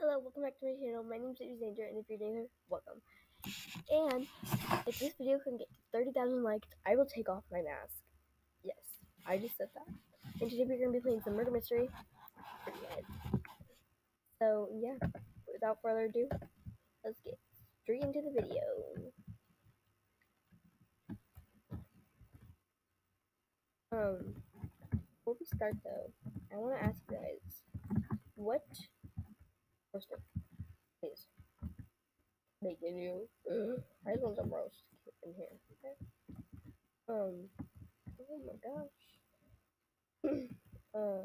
Hello, welcome back to my channel. My name is Danger, and if you're new here, welcome. And if this video can get 30,000 likes, I will take off my mask. Yes, I just said that. And today we're going to be playing some murder mystery. So, yeah, without further ado, let's get straight into the video. Um, before we start though, I want to ask you guys, what roast it, please. Bacon you. I just want some roast in here. Okay. Um. Oh my gosh. uh.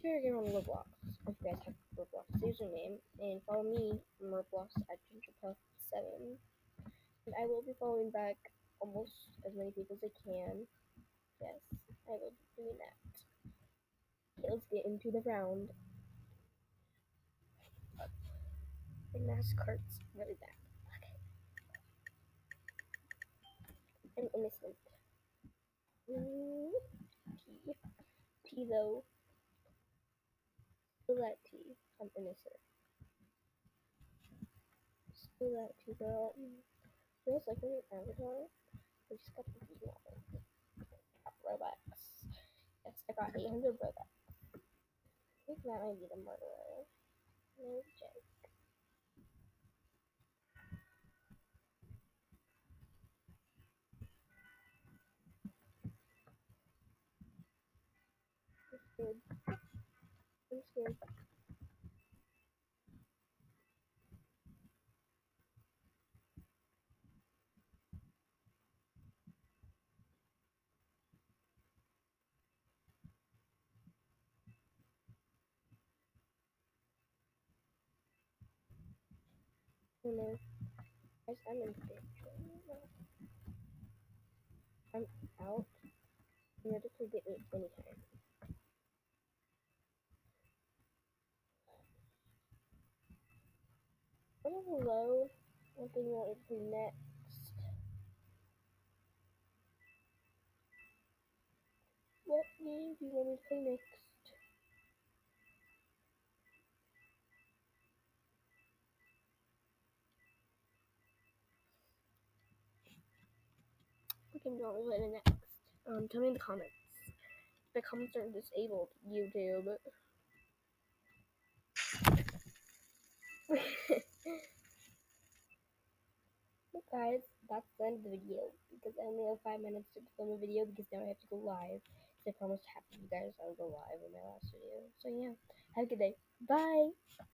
Share again on Roblox. If you guys have Roblox username and follow me on Roblox at GingerPuff7. And I will be following back almost as many people as I can. Yes, I will be doing that. Okay, let's get into the round. Mask hurts really bad. Okay. I'm innocent. Mm, tea. Though. Spill that tea. I'm innocent. Spill that tea girl. Feels like an avatar. I just got the tea Robux. Yes, I got 800 Robux. I think that might be the murderer. No joke. Scared. I'm scared. No. Guys, I'm in danger. I'm out. You're ready to get me anytime. What do you want to do next? What game do you want me to play next? What game do you want me to play next? Um, tell me in the comments. The comments are disabled, YouTube. Guys, that's the end of the video because I only have five minutes to film a video because now I have to go live. Because I promised half of you guys I would go live in my last video. So yeah, have a good day. Bye.